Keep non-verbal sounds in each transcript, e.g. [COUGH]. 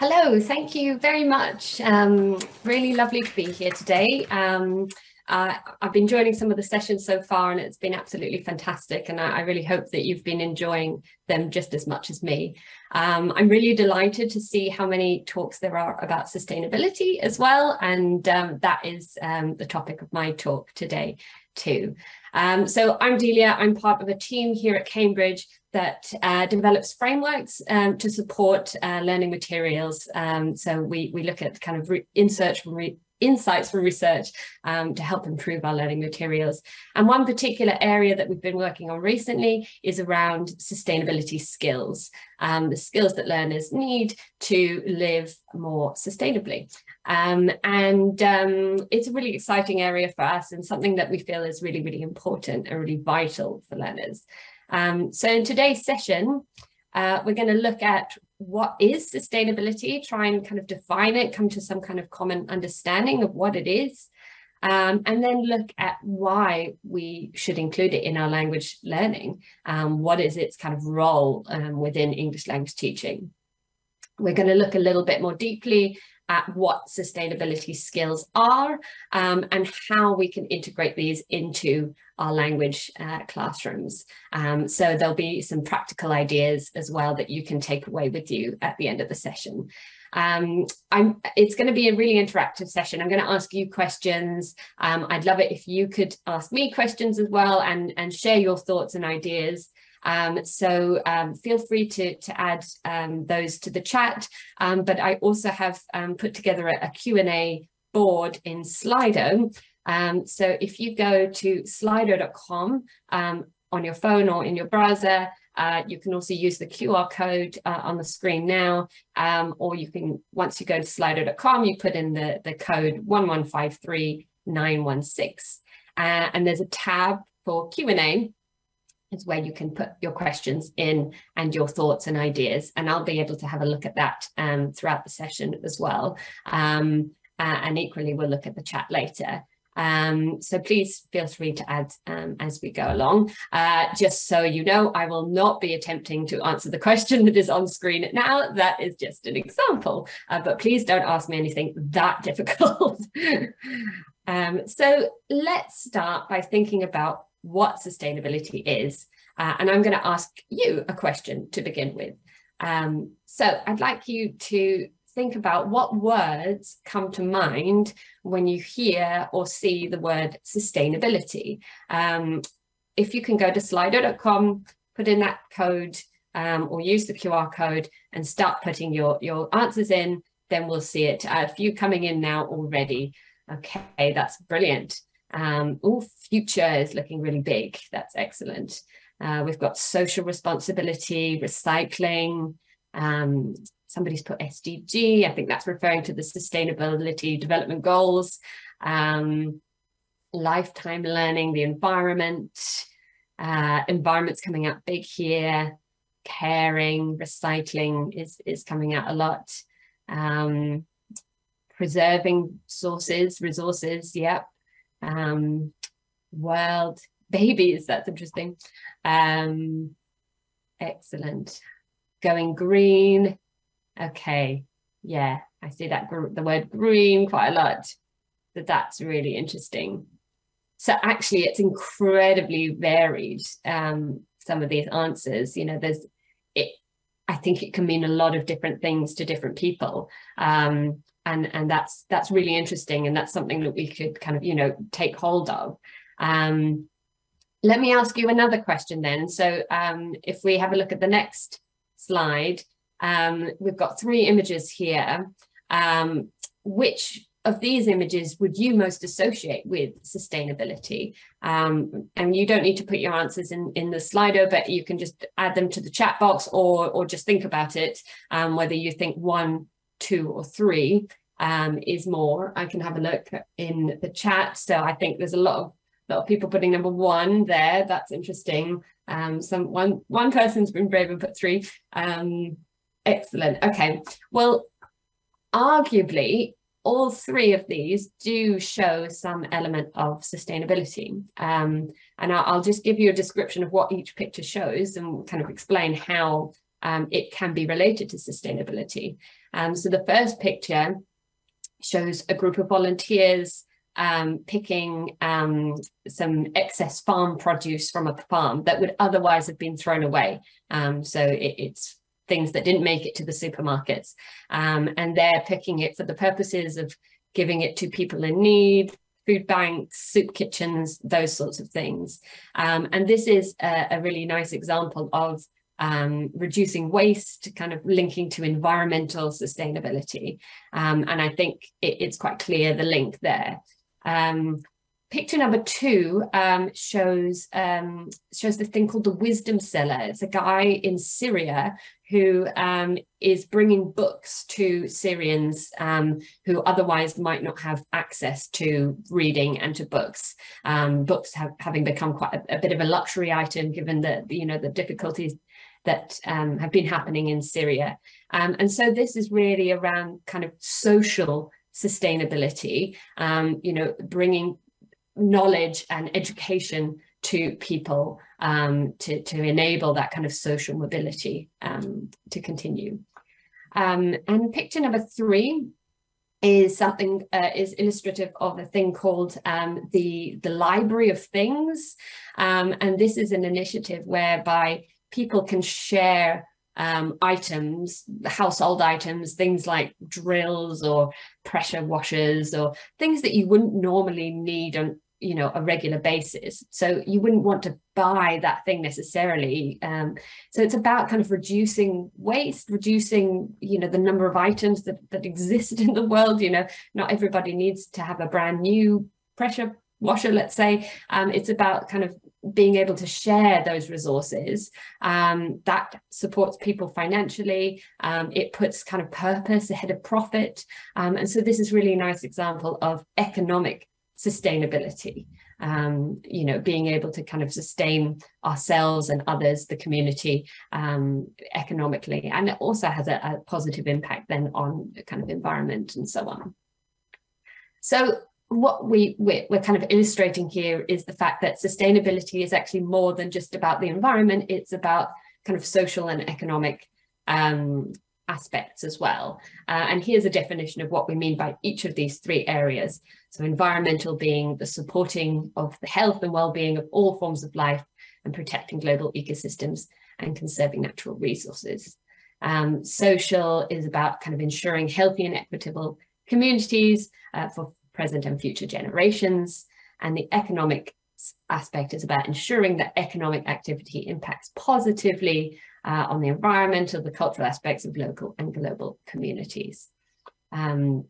Hello, thank you very much. Um, really lovely to be here today. Um, uh, I've been joining some of the sessions so far and it's been absolutely fantastic and I, I really hope that you've been enjoying them just as much as me. Um, I'm really delighted to see how many talks there are about sustainability as well and um, that is um, the topic of my talk today too. Um, so I'm Delia, I'm part of a team here at Cambridge that uh, develops frameworks um, to support uh, learning materials. Um, so we, we look at kind of from, re insights from research um, to help improve our learning materials. And one particular area that we've been working on recently is around sustainability skills, um, the skills that learners need to live more sustainably. Um, and um, it's a really exciting area for us and something that we feel is really, really important and really vital for learners. Um, so in today's session, uh, we're going to look at what is sustainability, try and kind of define it, come to some kind of common understanding of what it is, um, and then look at why we should include it in our language learning. Um, what is its kind of role um, within English language teaching? We're going to look a little bit more deeply at what sustainability skills are um, and how we can integrate these into our language uh, classrooms. Um, so there'll be some practical ideas as well that you can take away with you at the end of the session. Um, it's going to be a really interactive session. I'm going to ask you questions. Um, I'd love it if you could ask me questions as well and, and share your thoughts and ideas. Um, so um, feel free to, to add um, those to the chat. Um, but I also have um, put together a, Q&A board in Slido. Um, so if you go to slido.com on your phone or in your browser, uh, you can also use the QR code uh, on the screen now, or you can, once you go to slido.com, you put in the, the code 1153916. Uh, and there's a tab for Q&A is where you can put your questions in and your thoughts and ideas. And I'll be able to have a look at that um, throughout the session as well. Um, uh, and equally, we'll look at the chat later. Um, so please feel free to add um, as we go along. Uh, just so you know, I will not be attempting to answer the question that is on screen now. That is just an example, uh, but please don't ask me anything that [LAUGHS] difficult. um, so let's start by thinking about what sustainability is. Uh, and I'm going to ask you a question to begin with. Um, so I'd like you to think about what words come to mind when you hear or see the word sustainability. Um, if you can go to slido.com, put in that code um, or use the QR code and start putting your, your answers in, then we'll see it. Uh, a few coming in now already. Okay, that's brilliant. Um, oh, future is looking really big. That's excellent. Uh, we've got social responsibility, recycling. Um, somebody's put SDG. I think that's referring to the Sustainability Development Goals. Um, lifetime learning, the environment. Uh, environment's coming out big here. Caring, recycling is, is coming out a lot. Um, preserving sources, resources, yep um, wild babies. That's interesting. Um, excellent. Going green. Okay. Yeah, I see that the word green quite a lot. So that's really interesting. So actually, it's incredibly varied. Um, some of these answers, you know, there's it. I think it can mean a lot of different things to different people. Um, and and that's that's really interesting and that's something that we could kind of you know take hold of. Um, let me ask you another question then. So um, if we have a look at the next slide um, we've got three images here. Um, which of these images would you most associate with sustainability? Um, and you don't need to put your answers in, in the Slido, but you can just add them to the chat box or, or just think about it, um, whether you think one two or three um, is more. I can have a look in the chat. So I think there's a lot of lot of people putting number one there. That's interesting. Um, some one one person's been brave and put three. Um, excellent. Okay. Well, arguably, all three of these do show some element of sustainability. Um, and I'll, I'll, just give you a description of what each picture shows and kind of explain how um, it can be related to sustainability. Um, so the first picture shows a group of volunteers um, picking um, some excess farm produce from a farm that would otherwise have been thrown away. Um, so it, it's things that didn't make it to the supermarkets. Um, and they're picking it for the purposes of giving it to people in need, food banks, soup kitchens, those sorts of things. Um, and this is a, a, really nice example of um, reducing waste, kind of linking to environmental sustainability. Um, and I think it, it's quite clear the link there. Um, picture number two um, shows um, shows the thing called the wisdom Seller. It's a guy in Syria who um, is bringing books to Syrians who otherwise might not have access to reading and to books. Books have, having become quite a, a, bit of a luxury item, given the you know the difficulties that um, have been happening in Syria. Um, and so this is really around kind of social sustainability, um, you know, bringing knowledge and education to people um, to, to enable that kind of social mobility um, to continue. Um, and picture number three is something uh, is illustrative of a thing called the the Library of Things, and this is an initiative whereby people can share um, items, household items, things like drills or pressure washers or things that you wouldn't normally need on you know a regular basis. So you wouldn't want to buy that thing necessarily. Um, so it's about kind of reducing waste reducing you know the number of items that, that exist [LAUGHS] in the world. You know not everybody needs to have a brand new pressure washer let's say. Um, it's about kind of being able to share those resources um, that supports people financially. Um, it puts kind of purpose ahead of profit. Um, and so this is really a nice example of economic sustainability. Um, you know being able to kind of sustain ourselves and others the community um, economically. And it also has a, a, positive impact then on kind of environment and so on. So what we we're, we're kind of illustrating here is the fact that sustainability is actually more than just about the environment it's about kind of social and economic um, aspects as well. Uh, and here's a definition of what we mean by each of these three areas. So environmental being the supporting of the health and well-being of all forms of life and protecting global ecosystems and conserving natural resources. Um, social is about kind of ensuring healthy and equitable communities uh, for present and future generations. And the economic aspect is about ensuring that economic activity impacts positively uh, on the environmental, the cultural aspects of local and global communities. Um,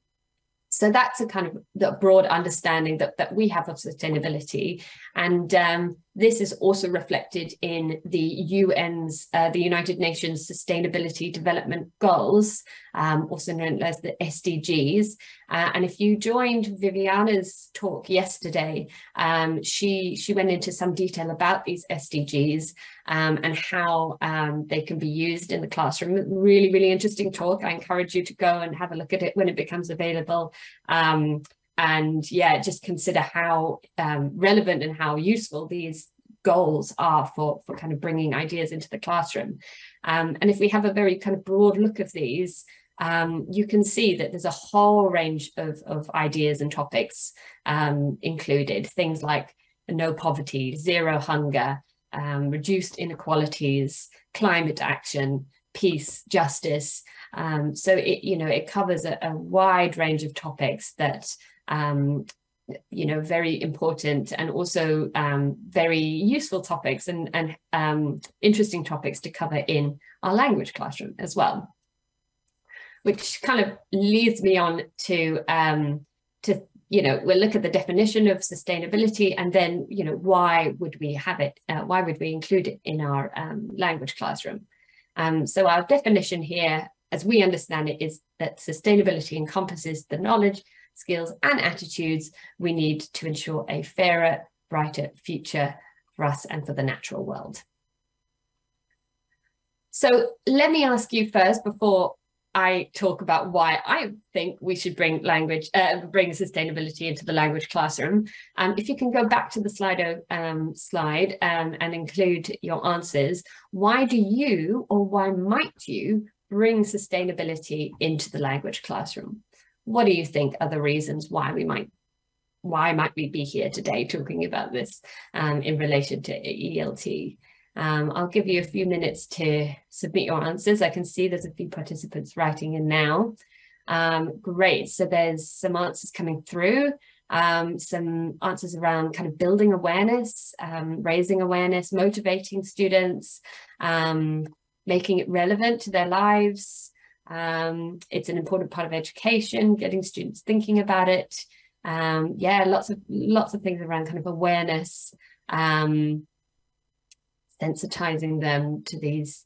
so that's a kind of the broad understanding that, that we have of sustainability. And um, this is also reflected in the UN's, uh, the United Nations Sustainability Development Goals, um, also known as the SDGs. Uh, and if you joined Viviana's talk yesterday, um, she, she went into some detail about these SDGs um, and how um, they can be used in the classroom. Really, really interesting talk. I encourage you to go and have a look at it when it becomes available. Um, and yeah, just consider how um, relevant and how useful these goals are for, for kind of bringing ideas into the classroom. Um, and if we have a very kind of broad look of these, um, you can see that there's a whole range of, of ideas and topics um, included, things like no poverty, zero hunger, um, reduced inequalities, climate action, peace, justice. Um, so it, you know, it covers a, a wide range of topics that um, you know very important and also um, very useful topics and and um, interesting topics to cover in our language classroom as well. Which kind of leads me on to um, to you know we'll look at the definition of sustainability and then you know why would we have it uh, why would we include it in our um, language classroom? Um, so our definition here as we understand it is that sustainability encompasses the knowledge skills and attitudes we need to ensure a fairer, brighter future for us and for the natural world. So let me ask you first before I talk about why I think we should bring language, uh, bring sustainability into the language classroom. Um, if you can go back to the Slido um, slide um, and include your answers, why do you or why might you bring sustainability into the language classroom. What do you think are the reasons why we might why might we be here today talking about this um, in relation to ELT? Um, I'll give you a few minutes to submit your answers. I can see there's a few participants writing in now. Um, great, so there's some answers coming through, um, some answers around kind of building awareness, um, raising awareness, motivating students, um, making it relevant to their lives. Um, it's an important part of education, getting students thinking about it. Um, yeah, lots of lots of things around kind of awareness, um, sensitizing them to these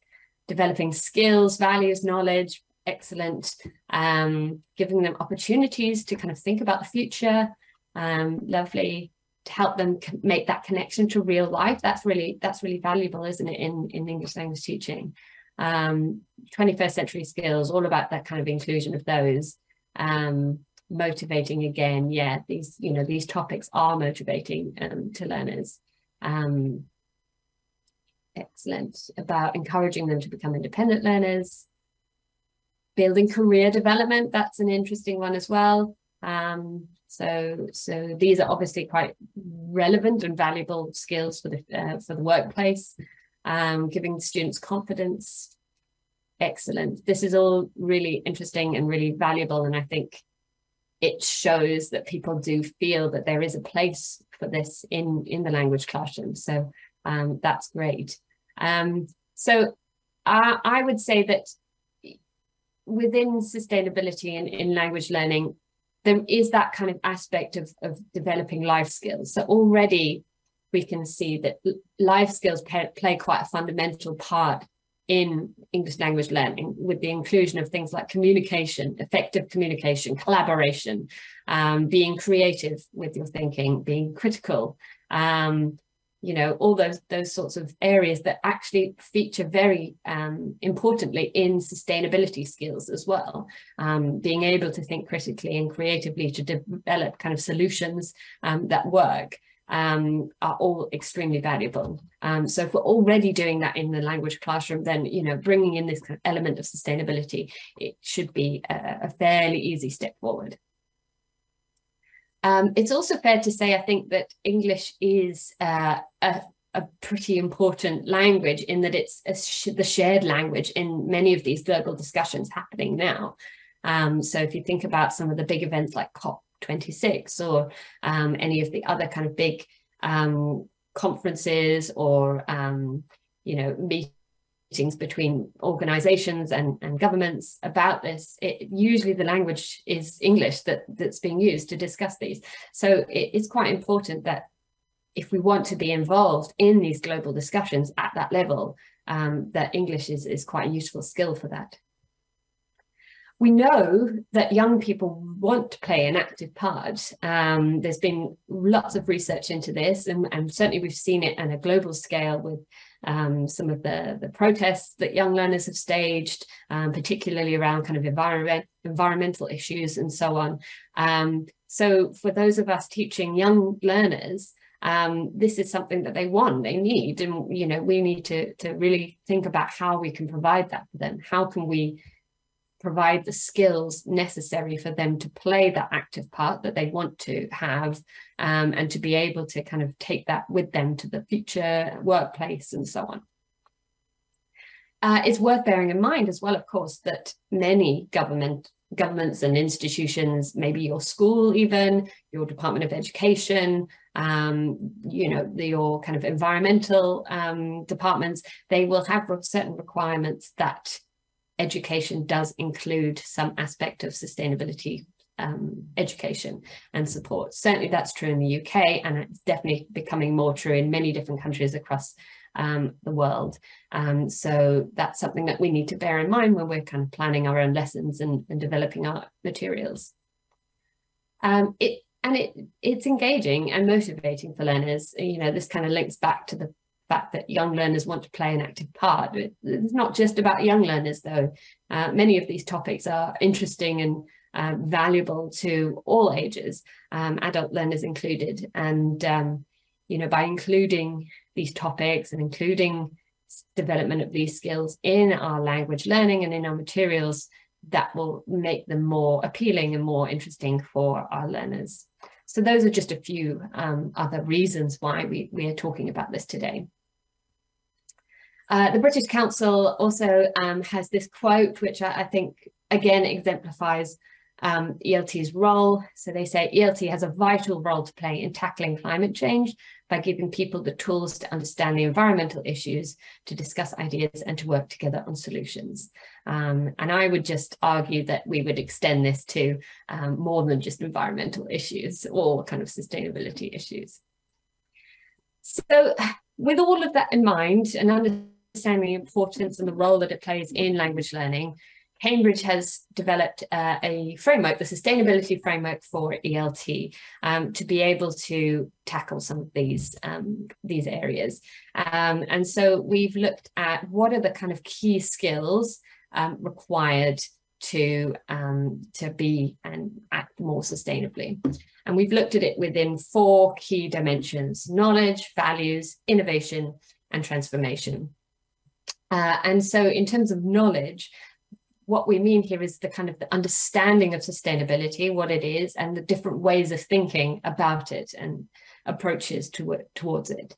developing skills, values, knowledge, excellent, um, giving them opportunities to kind of think about the future, um, lovely to help them make that connection to real life. That's really that's really valuable, isn't it, in, in English language teaching? Um, 21st century skills, all about that kind of inclusion of those. Um, motivating again, yeah, these, you know, these topics are motivating um, to learners. Um, excellent about encouraging them to become independent learners. Building career development, that's an interesting one as well. Um, so, so these are obviously quite relevant and valuable skills for the uh, for the workplace. Um, giving students confidence. Excellent. This is all really interesting and really valuable, and I think it shows that people do feel that there is a place for this in in the language classroom. So um, that's great. Um, so I, I would say that within sustainability and in language learning, there is that kind of aspect of, of developing life skills. So already we can see that life skills play, play quite a fundamental part in English language learning with the inclusion of things like communication, effective communication, collaboration, um, being creative with your thinking, being critical, um, you know, all those those sorts of areas that actually feature very um, importantly in sustainability skills as well. Um, being able to think critically and creatively to develop kind of solutions um, that work um, are all extremely valuable. Um, so if we're already doing that in the language classroom, then, you know, bringing in this element of sustainability, it should be a, a fairly easy step forward. Um, it's also fair to say, I think, that English is uh, a, a, pretty important language in that it's sh the shared language in many of these global discussions happening now. Um, so if you think about some of the big events like COP26 or um, any of the other kind of big um, conferences or, um, you know, meetings meetings between organizations and, and governments about this, it, usually the language is English that, that's being used to discuss these. So it, it's quite important that if we want to be involved in these global discussions at that level, um, that English is, is quite a useful skill for that. We know that young people want to play an active part. Um, there's been lots of research into this, and, and certainly we've seen it on a global scale with um, some of the, the protests that young learners have staged, um, particularly around kind of environment, environmental issues and so on. Um, so for those of us teaching young learners, um, this is something that they want, they need, and you know we need to to really think about how we can provide that for them. How can we provide the skills necessary for them to play that active part that they want to have um, and to be able to kind of take that with them to the future workplace and so on. Uh, it's worth bearing in mind as well, of course, that many government governments and institutions, maybe your school even, your Department of Education, um, you know, the, your kind of environmental um, departments, they will have certain requirements that education does include some aspect of sustainability um, education and support. Certainly that's true in the UK and it's definitely becoming more true in many different countries across um, the world. Um, so that's something that we need to bear in mind when we're kind of planning our own lessons and, and developing our materials. Um, it and it it's engaging and motivating for learners. You know, this kind of links back to the fact that young learners want to play an active part. It's not just about young learners, though. Uh, many of these topics are interesting and uh, valuable to all ages, um, adult learners included. And, um, you know, by including these topics and including development of these skills in our language learning and in our materials that will make them more appealing and more interesting for our learners. So those are just a few um, other reasons why we, we are talking about this today. Uh, the British Council also um, has this quote, which I, I think again exemplifies um, ELT's role. So they say ELT has a vital role to play in tackling climate change by giving people the tools to understand the environmental issues, to discuss ideas and to work together on solutions. Um, and I would just argue that we would extend this to um, more than just environmental issues or kind of sustainability issues. So with all of that in mind and understanding the importance and the role that it plays in language learning, Cambridge has developed uh, a framework, the sustainability framework for ELT, um, to be able to tackle some of these um, these areas. Um, and so we've looked at what are the kind of key skills um, required to um, to be and act more sustainably. And we've looked at it within four key dimensions: knowledge, values, innovation, and transformation. Uh, and so in terms of knowledge, what we mean here is the kind of the understanding of sustainability, what it is, and the different ways of thinking about it and approaches to it, towards it.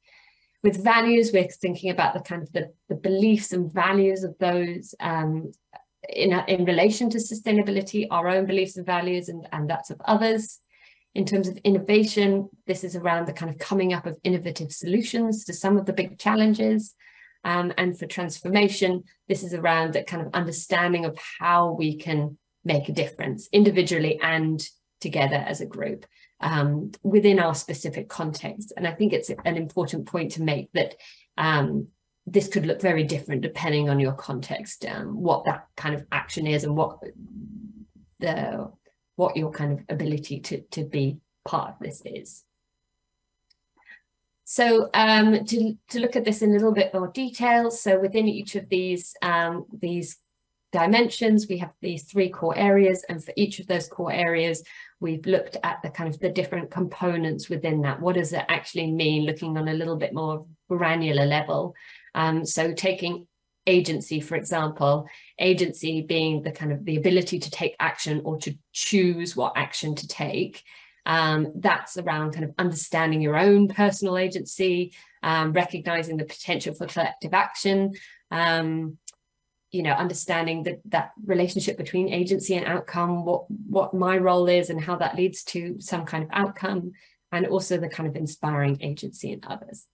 With values, we're thinking about the kind of the, the beliefs and values of those um, in, in relation to sustainability, our own beliefs and values, and, and that's of others. In terms of innovation, this is around the kind of coming up of innovative solutions to some of the big challenges. Um, and for transformation, this is around that kind of understanding of how we can make a difference individually and together as a group um, within our specific context. And I think it's an important point to make that um, this could look very different depending on your context, um, what that kind of action is and what the what your kind of ability to, to be part of this is. So um, to, to look at this in a little bit more detail, so within each of these, um, these dimensions, we have these three core areas, and for each of those core areas, we've looked at the kind of the different components within that. What does it actually mean, looking on a little bit more granular level? Um, so taking agency, for example, agency being the kind of the ability to take action or to choose what action to take. Um, that's around kind of understanding your own personal agency, um, recognizing the potential for collective action, um, you know, understanding that that relationship between agency and outcome, what what my role is and how that leads to some kind of outcome, and also the kind of inspiring agency in others.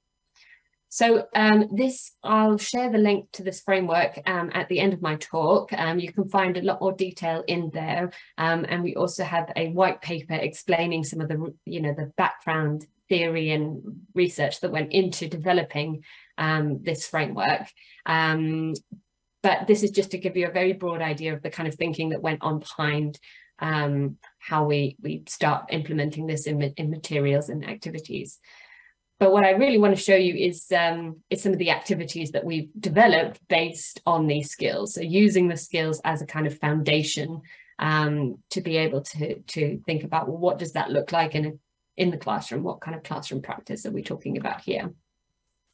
So um, this, I'll share the link to this framework um, at the end of my talk. Um, you can find a lot more detail in there. Um, and we also have a white paper explaining some of the, you know, the background theory and research that went into developing um, this framework. Um, but this is just to give you a very broad idea of the kind of thinking that went on behind how we, we start implementing this in, in materials and activities. But what I really want to show you is, um, is some of the activities that we've developed based on these skills. So using the skills as a kind of foundation um, to be able to, to think about well, what does that look like in, a, in the classroom? What kind of classroom practice are we talking about here?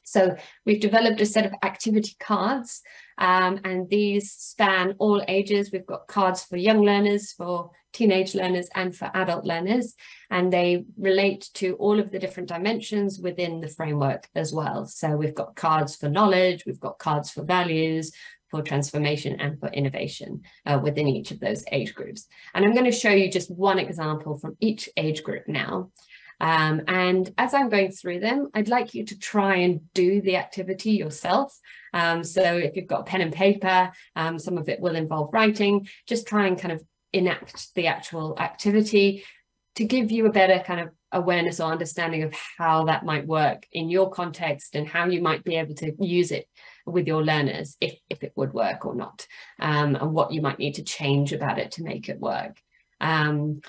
So we've developed a set of activity cards um, and these span all ages. We've got cards for young learners, for teenage learners and for adult learners, and they relate to all of the different dimensions within the framework as well. So we've got cards for knowledge, we've got cards for values, for transformation and for innovation uh, within each of those age groups. And I'm going to show you just one example from each age group now. Um, and as I'm going through them, I'd like you to try and do the activity yourself. Um, so if you've got pen and paper, um, some of it will involve writing, just try and kind of enact the actual activity to give you a better kind of awareness or understanding of how that might work in your context and how you might be able to use it with your learners if, if it would work or not um, and what you might need to change about it to make it work. Um,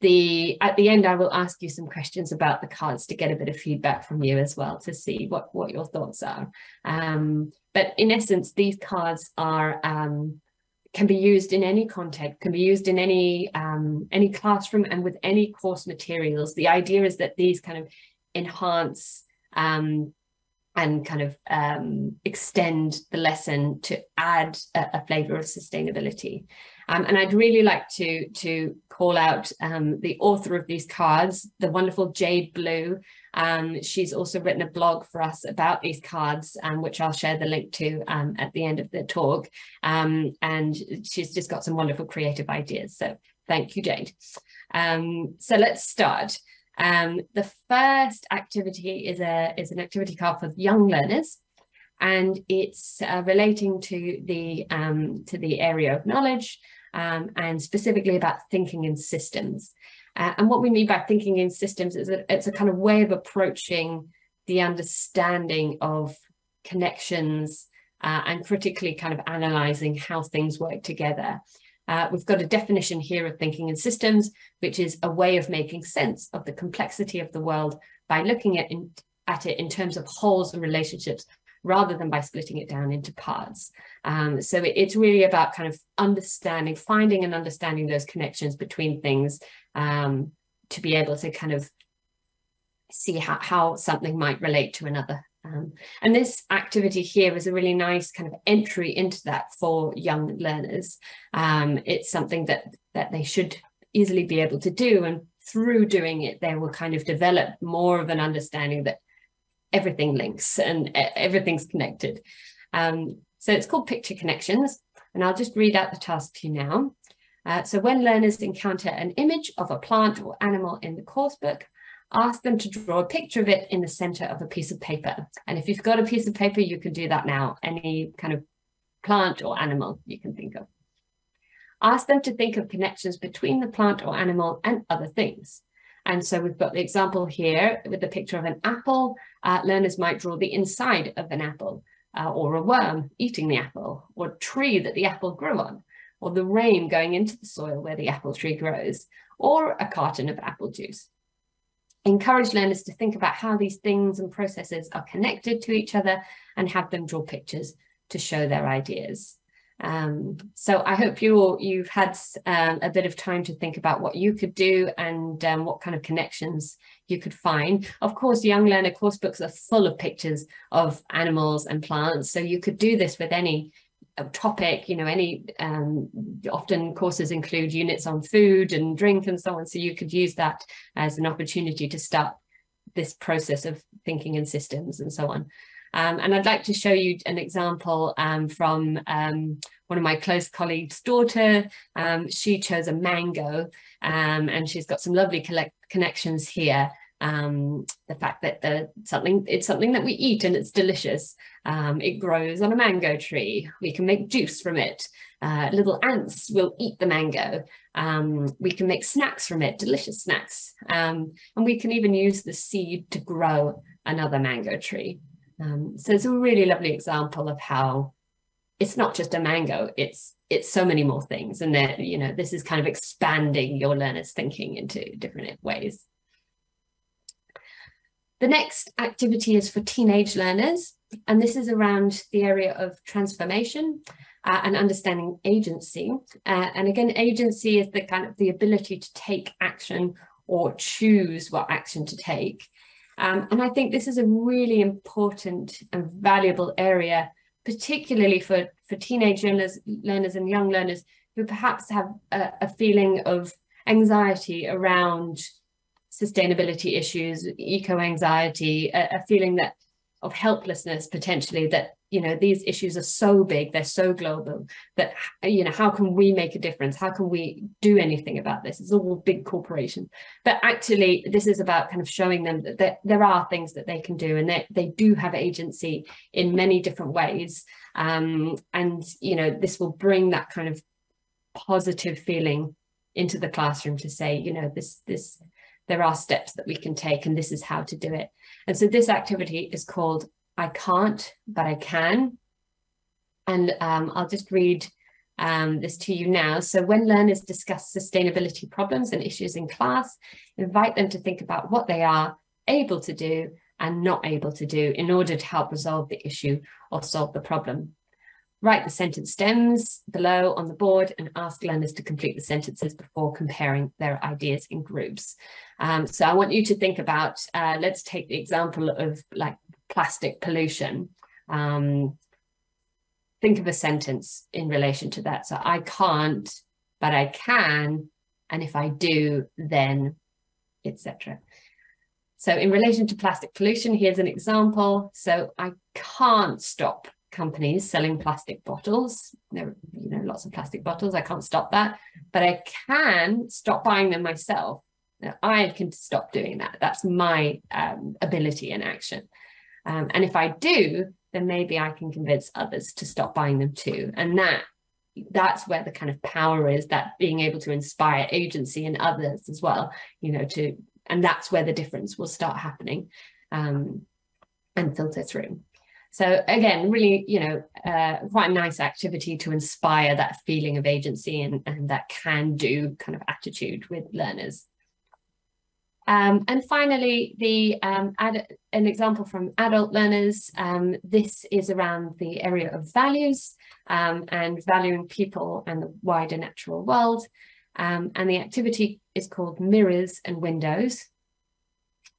the at the end I will ask you some questions about the cards to get a bit of feedback from you as well to see what what your thoughts are um, but in essence these cards are um, can be used in any context can be used in any um, any classroom and with any course materials the idea is that these kind of enhance um, and kind of um, extend the lesson to add a, a flavor of sustainability. Um, and I'd really like to, to call out um, the author of these cards, the wonderful Jade Blue. Um, she's also written a blog for us about these cards, um, which I'll share the link to um, at the end of the talk. Um, and she's just got some wonderful creative ideas. So thank you, Jade. so let's start. The first activity is a is an activity card for young learners, and it's uh, relating to the um, to the area of knowledge um, and specifically about thinking in systems. Uh, and what we mean by thinking in systems is that it's a kind of way of approaching the understanding of connections uh, and critically kind of analyzing how things work together. Uh, we've got a definition here of thinking in systems, which is a way of making sense of the complexity of the world by looking at, in, at it in terms of wholes and relationships rather than by splitting it down into parts. Um, so it, it's really about kind of understanding, finding and understanding those connections between things um, to be able to kind of see how, how something might relate to another. Um, and this activity here is a really nice kind of entry into that for young learners. Um, it's something that that they should easily be able to do. And through doing it, they will kind of develop more of an understanding that everything links and everything's connected. Um, so it's called Picture Connections. And I'll just read out the task to you now. Uh, so when learners encounter an image of a plant or animal in the course book, ask them to draw a picture of it in the center of a piece of paper. And if you've got a piece of paper, you can do that now, any kind of plant or animal you can think of. Ask them to think of connections between the plant or animal and other things. And so we've got the example here with the picture of an apple. Uh, learners might draw the inside of an apple uh, or a worm eating the apple or a tree that the apple grew on or the rain going into the soil where the apple tree grows or a carton of apple juice encourage learners to think about how these things and processes are connected to each other and have them draw pictures to show their ideas. Um, so I hope you all, you've had um, a bit of time to think about what you could do and um, what kind of connections you could find. Of course, Young Learner course books are full of pictures of animals and plants. So you could do this with any topic, you know, any um, often courses include units on food and drink and so on. So you could use that as an opportunity to start this process of thinking in systems and so on. Um, and I'd like to show you an example um, from um, one of my close colleagues' daughter. Um, she chose a mango um, and she's got some lovely connections here um, the fact that the something it's something that we eat and it's delicious. It grows on a mango tree. We can make juice from it. Uh, little ants will eat the mango. Um, we can make snacks from it, delicious snacks. Um, and we can even use the seed to grow another mango tree. Um, so it's a really lovely example of how it's not just a mango, it's it's so many more things. And that, you know, this is kind of expanding your learners' thinking into different ways. The next activity is for teenage learners, and this is around the area of transformation uh, and understanding agency. Uh, and again, agency is the kind of the ability to take action or choose what action to take. Um, and I think this is a really important and valuable area, particularly for, for teenage learners, learners and young learners who perhaps have a, a feeling of anxiety around sustainability issues, eco anxiety, a, a feeling that of helplessness potentially that you know these issues are so big they're so global that you know how can we make a difference? How can we do anything about this? It's all big corporations. But actually this is about kind of showing them that there, there are things that they can do and that they do have agency in many different ways. Um, and you know this will bring that kind of positive feeling into the classroom to say you know this this there are steps that we can take and this is how to do it. And so this activity is called I can't, but I can. And um, I'll just read um, this to you now. So when learners discuss sustainability problems and issues in class, invite them to think about what they are able to do and not able to do in order to help resolve the issue or solve the problem. Write the sentence stems below on the board and ask learners to complete the sentences before comparing their ideas in groups. Um, so I want you to think about, uh, let's take the example of like plastic pollution. Um, think of a sentence in relation to that. So I can't, but I can, and if I do, then etc. So in relation to plastic pollution, here's an example. So I can't stop companies selling plastic bottles. There are you know, lots of plastic bottles. I can't stop that, but I can stop buying them myself. Now, I can stop doing that. That's my um, ability in action. Um, and if I do, then maybe I can convince others to stop buying them too. And that that's where the kind of power is that being able to inspire agency in others as well, you know, to and that's where the difference will start happening um, and filter through. So again, really, you know, uh, quite a nice activity to inspire that feeling of agency and, and that can do kind of attitude with learners. Um, and finally, the um, an example from adult learners. Um, this is around the area of values um, and valuing people and the wider natural world. Um, and the activity is called Mirrors and Windows.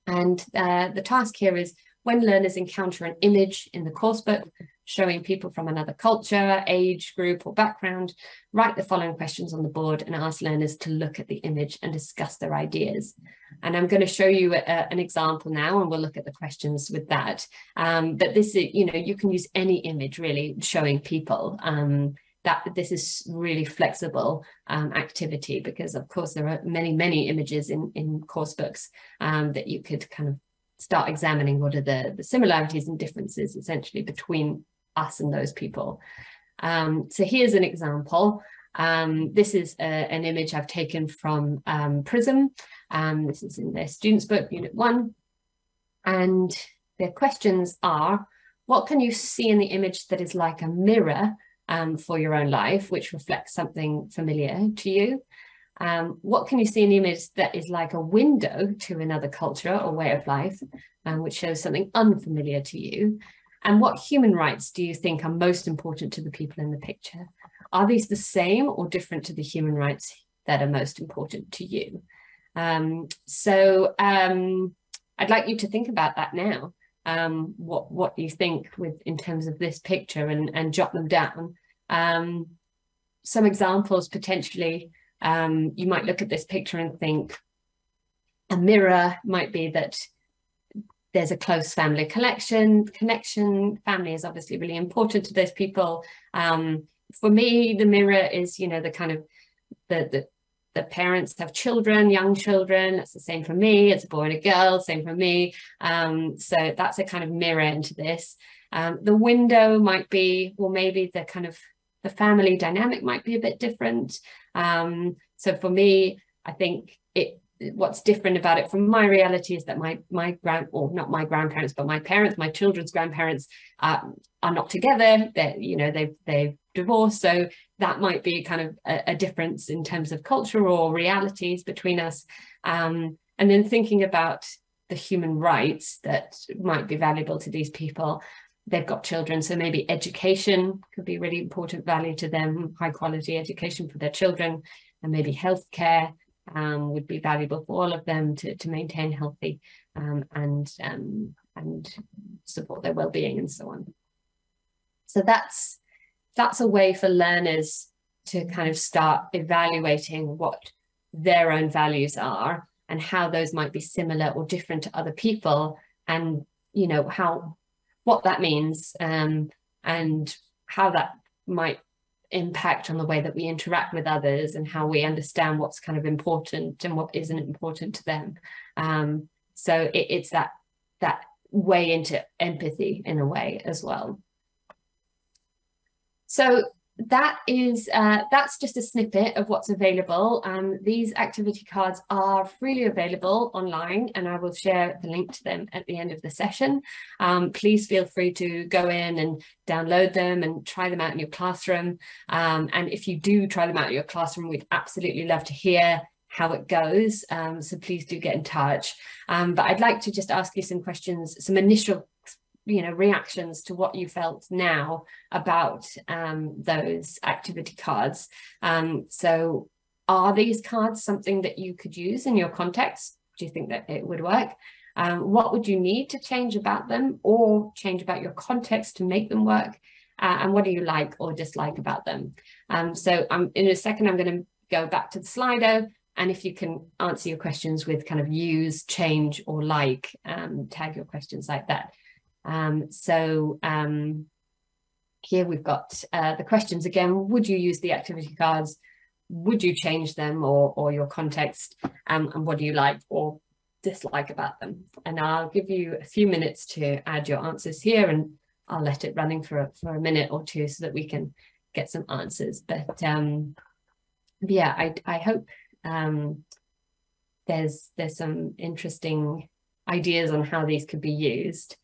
And uh, the task here is when learners encounter an image in the coursebook showing people from another culture, age, group, or background, write the following questions on the board and ask learners to look at the image and discuss their ideas. And I'm going to show you a, an example now, and we'll look at the questions with that. Um, but this is, you know, you can use any image really showing people. Um, that this is really flexible um, activity because of course there are many many images in in course books um, that you could kind of start examining what are the, the similarities and differences essentially between us and those people. Um, so here's an example. Um, this is a, an image I've taken from um, Prism. Um, this is in their students book, unit one. And their questions are, what can you see in the image that is like a mirror um, for your own life, which reflects something familiar to you? Um, what can you see in the image that is like a window to another culture or way of life, which shows something unfamiliar to you? And what human rights do you think are most important to the people in the picture? Are these the same or different to the human rights that are most important to you? Um, so um, I'd like you to think about that now. Um, what what you think with in terms of this picture and and jot them down. Um, some examples potentially um, you might look at this picture and think a mirror might be that there's a close family collection. Connection family is obviously really important to those people. Um, for me the mirror is you know the kind of the, the the parents have children young children. That's the same for me. It's a boy and a girl same for me. Um, so that's a kind of mirror into this. Um, the window might be well maybe the kind of the family dynamic might be a bit different. Um, so for me, I think it what's different about it from my reality is that my my grand or not my grandparents, but my parents, my children's grandparents uh, are not together. They're, you know, they've they've divorced. So that might be kind of a, a difference in terms of culture or realities between us. Um, and then thinking about the human rights that might be valuable to these people they've got children. So maybe education could be really important value to them, high quality education for their children, and maybe healthcare um, would be valuable for all of them to, to maintain healthy um, and um, and support their well-being and so on. So that's that's a way for learners to kind of start evaluating what their own values are and how those might be similar or different to other people and you know how what that means um, and how that might impact on the way that we interact with others and how we understand what's kind of important and what isn't important to them. Um, so it, it's that that way into empathy in a way as well. So that is uh, that's just a snippet of what's available. Um, these activity cards are freely available online and I will share the link to them at the end of the session. Um, please feel free to go in and download them and try them out in your classroom. Um, and if you do try them out in your classroom, we'd absolutely love to hear how it goes. Um, so please do get in touch. Um, but I'd like to just ask you some questions, some initial you know reactions to what you felt now about um, those activity cards um, so are these cards something that you could use in your context do you think that it would work Um, what would you need to change about them or change about your context to make them work? Uh, and what do you like or dislike about them? Um, so I'm in a second, I'm going to go back to the Slido. And if you can answer your questions with kind of use, change, or like, um, tag your questions like that. Um, so um, here we've got uh, the questions again. Would you use the activity cards? Would you change them or, or your context? Um, and what do you like or dislike about them? And I'll give you a few minutes to add your answers here and I'll let it running for, for a minute or two so that we can get some answers. But um, yeah, I, I hope um, there's there's some interesting ideas on how these could be used.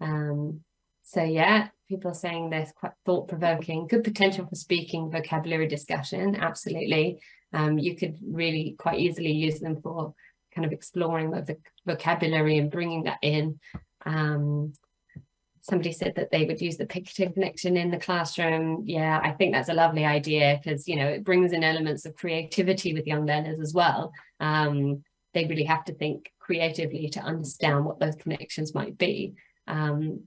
Um, so yeah, people are saying there's quite thought provoking, good potential for speaking, vocabulary discussion. Absolutely, um, you could really quite easily use them for kind of exploring the vocabulary and bringing that in. Um, somebody said that they would use the pictogram connection in the classroom. Yeah, I think that's a lovely idea because, you know, it brings in elements of creativity with young learners as well. Um, they really have to think creatively to understand what those connections might be. Um,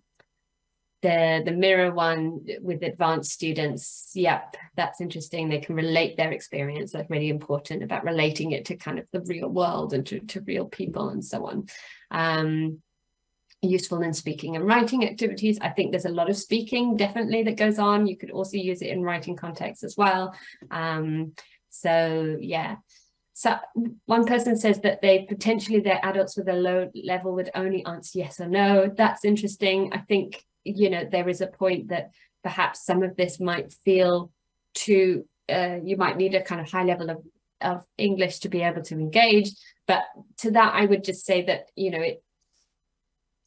the the mirror one with advanced students yep that's interesting they can relate their experience that's really important about relating it to kind of the real world and to, to real people and so on um, useful in speaking and writing activities. I think there's a lot of speaking definitely that goes on. You could also use it in writing context as well. Um, so yeah. So one person says that they potentially they're adults with a low level would only answer yes or no. That's interesting. I think, you know, there is a point that perhaps some of this might feel too, uh, you might need a kind of high level of, of English to be able to engage. But to that, I would just say that, you know, it,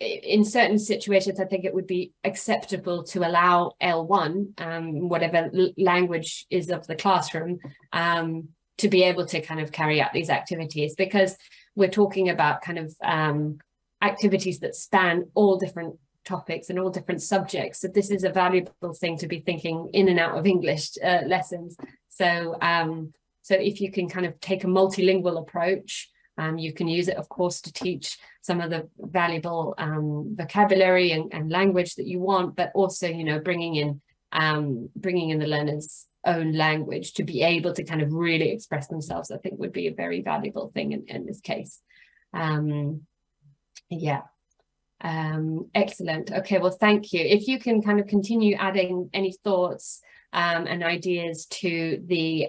in certain situations, I think it would be acceptable to allow L1, um, whatever language is of the classroom, um, to be able to kind of carry out these activities because we're talking about kind of um, activities that span all different topics and all different subjects. So this is a valuable thing to be thinking in and out of English uh, lessons. So um, so if you can kind of take a multilingual approach um, you can use it, of course, to teach some of the valuable um, vocabulary and, and, language that you want, but also, you know, bringing in um, bringing in the learner's own language to be able to kind of really express themselves, I think would be a very valuable thing in, in this case. Um, yeah. Um, excellent. Okay, well, thank you. If you can kind of continue adding any thoughts um, and ideas to the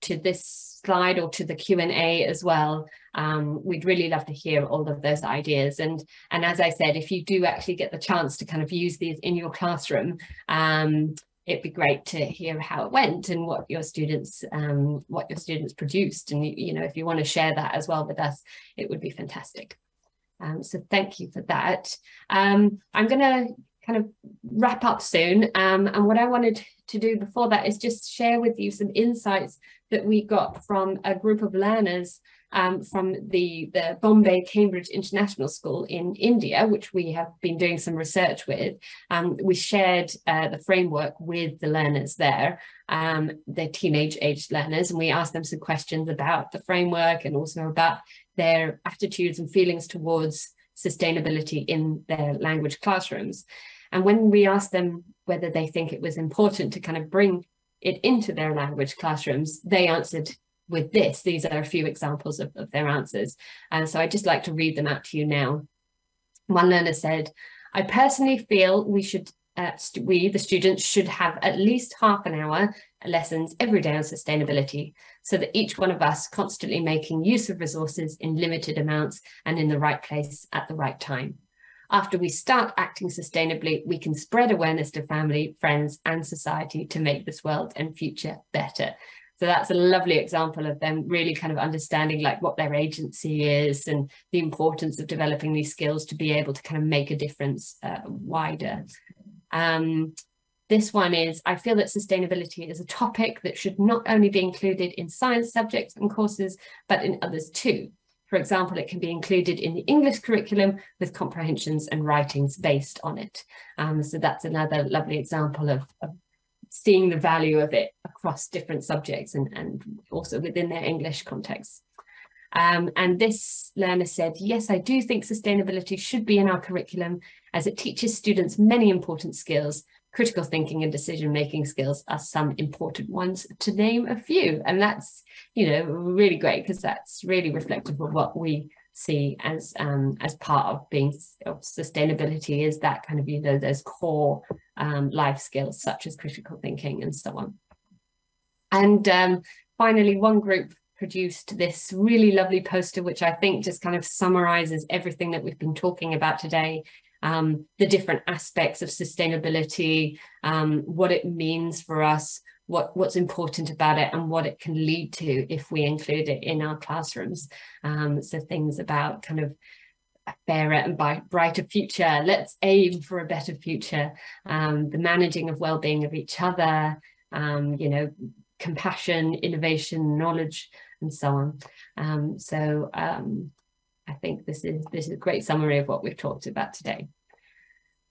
to this slide or to the Q&A as well. Um, we'd really love to hear all of those ideas. And, and as I said, if you do actually get the chance to kind of use these in your classroom, um, it'd be great to hear how it went and what your students um, what your students produced. And, you know, if you want to share that as well with us, it would be fantastic. Um, so thank you for that. Um, I'm going to kind of wrap up soon. Um, and what I wanted to do before that is just share with you some insights that we got from a group of learners um, from the, the Bombay Cambridge International School in India, which we have been doing some research with. Um, we shared uh, the framework with the learners there, um, the teenage aged learners, and we asked them some questions about the framework and also about their attitudes and feelings towards sustainability in their language classrooms. And when we asked them whether they think it was important to kind of bring it into their language classrooms, they answered with this. These are a few examples of, of their answers. And so I'd just like to read them out to you now. One learner said, I personally feel we should, uh, we, the students, should have at least half an hour lessons every day on sustainability so that each one of us constantly making use of resources in limited amounts and in the right place at the right time. After we start acting sustainably, we can spread awareness to family, friends, and society to make this world and future better. So that's a lovely example of them really kind of understanding like what their agency is and the importance of developing these skills to be able to kind of make a difference uh, wider. Um, this one is, I feel that sustainability is a topic that should not only be included in science subjects and courses, but in others too. For example, it can be included in the English curriculum with comprehensions and writings based on it. Um, so that's another lovely example of, of, seeing the value of it across different subjects and, and also within their English context. Um, and this learner said, yes, I do think sustainability should be in our curriculum as it teaches students many important skills. Critical thinking and decision making skills are some important ones to name a few. And that's, you know, really great because that's really reflective of what we see as um, as part of being of sustainability is that kind of, you know, those core um, life skills such as critical thinking and so on. And um, finally, one group produced this really lovely poster, which I think just kind of summarizes everything that we've been talking about today. Um, the different aspects of sustainability, um, what it means for us, what, what's important about it, and what it can lead to if we include it in our classrooms. Um, so things about kind of a fairer and brighter future. Let's aim for a better future. Um, the managing of well-being of each other. Um, you know, compassion, innovation, knowledge, and so on. Um, so think this is this is a great summary of what we've talked about today.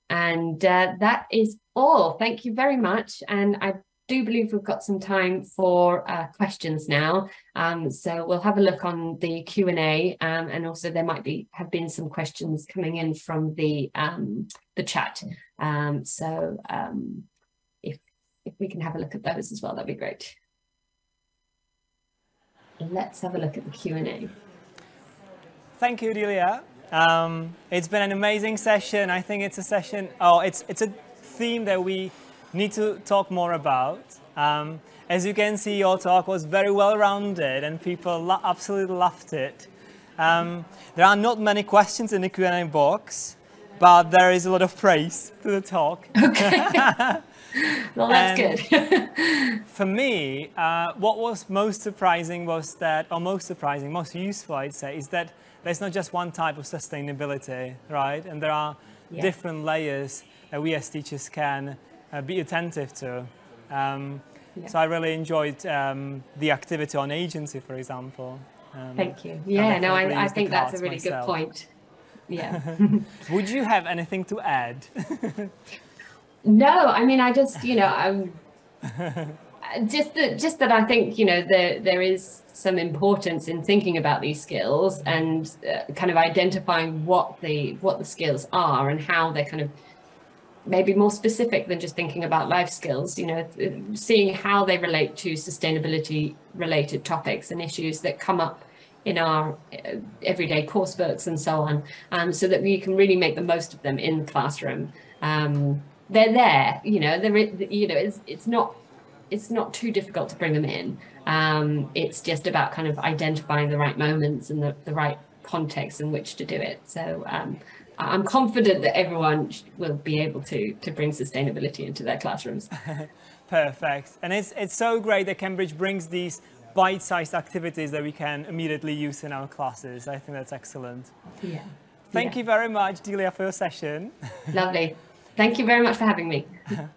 And uh, that is all. Thank you very much. And I do believe we've got some time for uh, questions now. Um, so we'll have a look on the Q&A um, and also there might be have been some questions coming in from the um, the chat. Um, so um, if, if we can have a look at those as well, that'd be great. Let's have a look at the Q&A. Thank you, Delia. Um, it's been an amazing session. I think it's a session, oh, it's, it's a theme that we need to talk more about. Um, as you can see, your talk was very well-rounded and people lo absolutely loved it. Um, there are not many questions in the Q&A box, but there is a lot of praise to the talk. [LAUGHS] Okay. [LAUGHS] well, that's good. [LAUGHS] for me, uh, what was most surprising was that, or most surprising, most useful, I'd say, is that there's not just one type of sustainability, right? And there are yeah. different layers that we as teachers can uh, be attentive to. Um, yeah. So I really enjoyed um, the activity on agency, for example. Um, Thank you. Yeah, no, I, I think that's a really myself. good point. Yeah. [LAUGHS] Would you have anything to add? [LAUGHS] No, I mean, I just, you know, I'm [LAUGHS] just that, just that I think, you know, there there is some importance in thinking about these skills and uh, kind of identifying what the what the skills are and how they're kind of maybe more specific than just thinking about life skills you know seeing how they relate to sustainability related topics and issues that come up in our uh, everyday course books and so on um, so that we can really make the most of them in the classroom. Um, they're there you know they're you know it's it's not it's not too difficult to bring them in. Um, it's just about kind of identifying the right moments and the, the right context in which to do it. So um, i'm confident that everyone will be able to to bring sustainability into their classrooms. [LAUGHS] Perfect. And it's it's so great that cambridge brings these bite-sized activities that we can immediately use in our classes. I think that's excellent. Yeah. Thank yeah. you very much delia for your session. Lovely. Thank you very much for having me. [LAUGHS]